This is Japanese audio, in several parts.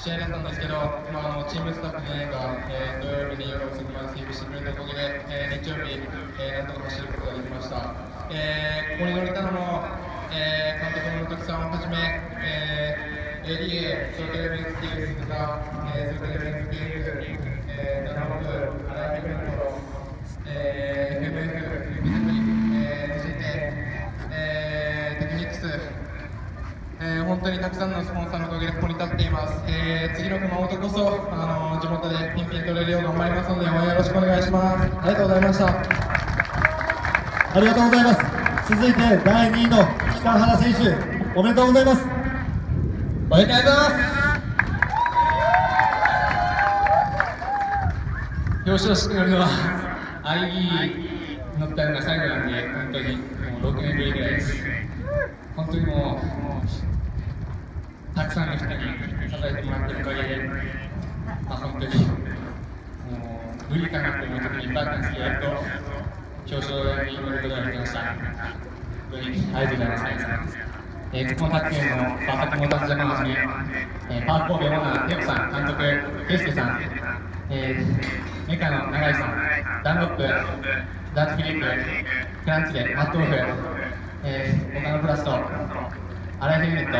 試合だったんですけど、まあ、あのチームスタッフ全員が、えー、土曜日に夜遅くまでセーブしてくれたおかげで、えー、日曜日、えー、なんとか走ることができました。えー、ここに乗れたのも、えー、監督の時さんをはじめ、えー、ADA、ソーテレベンスティールズが、えー、ソーテレベンスティー本当にたくさんのスポンサーのおかげでここに立っています、えー、次の熊本こそ、あの地元でピンピン取れるよう頑張りますので応援よろしくお願いします。ありがとうございました。ありがとうございます。続いて第2位の北原選手おめでとうございます。おめでとうございます。表彰式のは IE 乗ったのが最後なんで本当にもう6年ぶりぐらいです。本当にもうたくさんの人に支えてもらってるおかげで、まあ、本当にもう無理かなって思う時にいっぱいあったんですけどやっと表彰台に乗ることができました本当にありがとうございますえー、この卓球のパーフェクトモーターズジャパンはじめ、えー、パーク神戸オーナー、テオさん、監督、ケスケさん、えー、メカの永井さん、ダンロップ、ダーツフィリップ、クランチでマットオフ、えー、岡野プラスと、アライヘルメット、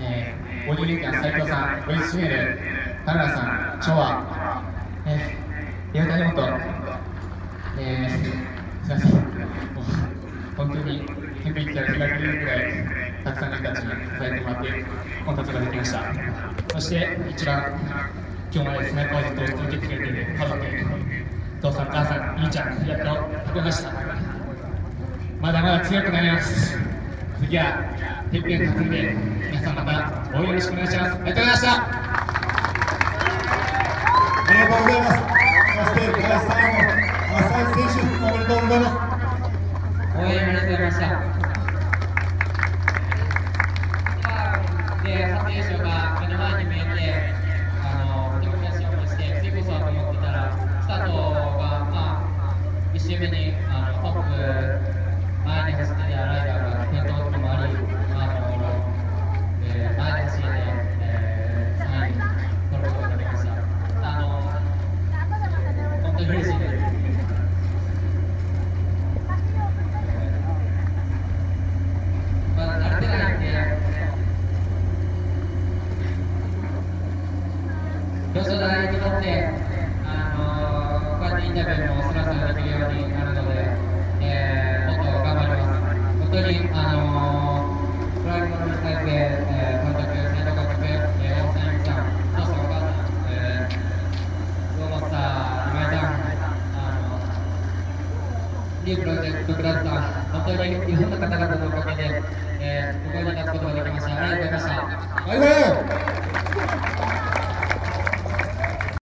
えー、ボディリーカー斉藤さん、ロイス・シメル、田村さん、昭和、えー、岩谷本、えー、すみません、本当に天秤から日が暮れるくらい、たくさんの人たちに支えてもらって、この立場ができました。そして、一番、今日まで背中をずっと続けてくれている家族、父さん、母さん、兄ちゃん、やっと食べました。まだまだ強くなります。次は、てっぺん担んで、皆さんまた応援よろしくお願いします。ありがとうございました。ありがとうございます。そして、林さんも、浅井選手、おめでとうございます。応援ありがとうございました。で、撮影者が目の前に見えて、あの、手を出しようとして、次こそはと思ってたら、スタートが、まあ、1周目にあのトップ、前に走ってたライダーが転倒とかもあり、あの、えー、前で走れて、えー、3位に乗ることができました。あの、本当に嬉しいです。まだ慣れてないんで、表彰台にとって、あのー、こうやってインタビューもスラスラできるようになるので、えー、もっと頑張ります。本当に、あのー、プライムの大会で、えー、監督、生徒監督、えー、大沢由美さん、そしてお母さん、えー、魚本さん、今井さん、あのー、リープロジェクトクラスさん、本当にいろんな方々のおかげで、えー、ここに立つことができました。ありがとうございました。バイバイ